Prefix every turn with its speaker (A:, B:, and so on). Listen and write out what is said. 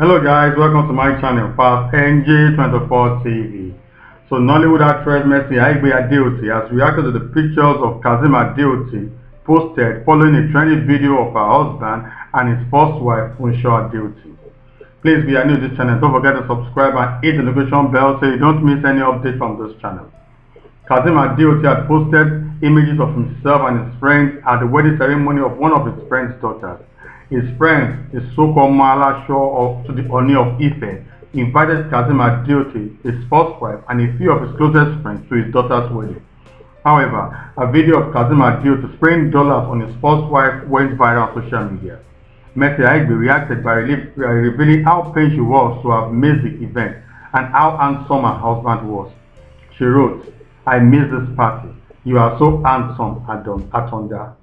A: Hello guys, welcome to my channel, Fastng24 TV. So Nollywood actress Mercy Aigbe Adeoti has reacted to the pictures of Kazim Adeoti posted following a trending video of her husband and his first wife, Funsho Adeoti. Please, be new to this channel, don't forget to subscribe and hit the notification bell so you don't miss any update from this channel. Kazim Adeoti had posted images of himself and his friends at the wedding ceremony of one of his friend's daughters. His friend, the so-called Mala Shaw to the Oni of Ife, invited Kazim Adeoti, his first wife, and a few of his closest friends to his daughter's wedding. However, a video of Kazim Adeoti spraying dollars on his first wife went viral on social media. Mercy Aigbe reacted by revealing how pained she was to have missed the event and how handsome her husband was. She wrote, I miss this party. You are so handsome, Adon Atonda.